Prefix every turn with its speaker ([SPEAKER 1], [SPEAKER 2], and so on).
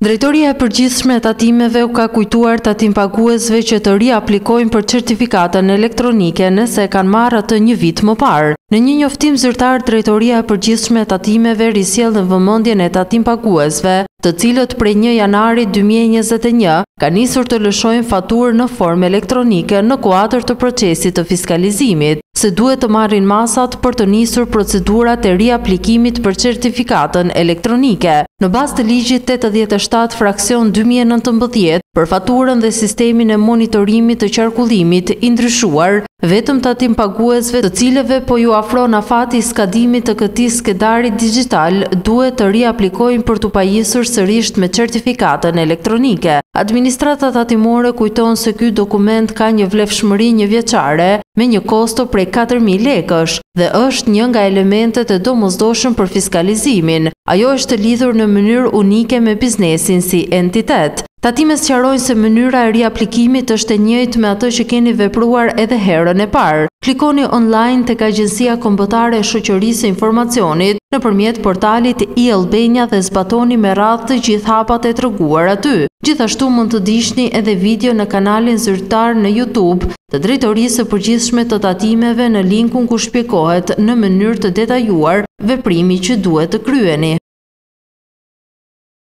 [SPEAKER 1] Drejtoria e Përgjithshme e Tatimeve u ka kujtuar tatimpaguesve që të riaplikojnë për certifikatën elektronike nëse e kanë marrë atë një vit më parë. Në një njoftim zyrtar, Drejtoria e Përgjithshme e Tatimeve risjell në vëmendjen e tatimpaguesve, të cilët prej një janarit dy mijë e njëzet e një kanë nisur të lëshojnë faturë në formë elektronike në kuadër të procesit të fiskalizimit, se duhet të marrin masat për të nisur procedurat e riaplikimit për certifikatën elektronike, në bazë të ligjit tetëdhjetë e shtatë fraksion dy mijë e nëntëmbëdhjetë, për faturën dhe sistemin e monitorimit të qarkullimit i ndryshuar, vetëm tatimpaguesve të cilëve po u afron afati i skadimit të këtij skedari dixhital duhet të riaplikojnë për t'u pajisur sërisht me certifikatën elektronike. Administrata Tatimore kujton se ky dokument ka një vlefshmëri njëvjeçare, me një kosto prej katër mijë lekësh dhe është një nga elementet e domosdoshëm për fiskalizimin. Ajo është e lidhur në mënyrë unike me biznesin si entitet. Tatimet sqarojnë se mënyra e riaplikimit është e njëjtë me atë që keni vepruar edhe herën e parë. Klikoni online tek Agjencia Kombëtare e Shoqërisë së Informacionit nëpërmjet portalit e-Albania dhe zbatoni me radhë të gjithë hapat e treguar aty. Gjithashtu mund të ndiqni edhe video në kanalin zyrtar në YouTube të Drejtorisë së Përgjithshme të Tatimeve në linkun ku shpjegohet në mënyrë të detajuar veprimi që duhet të kryeni.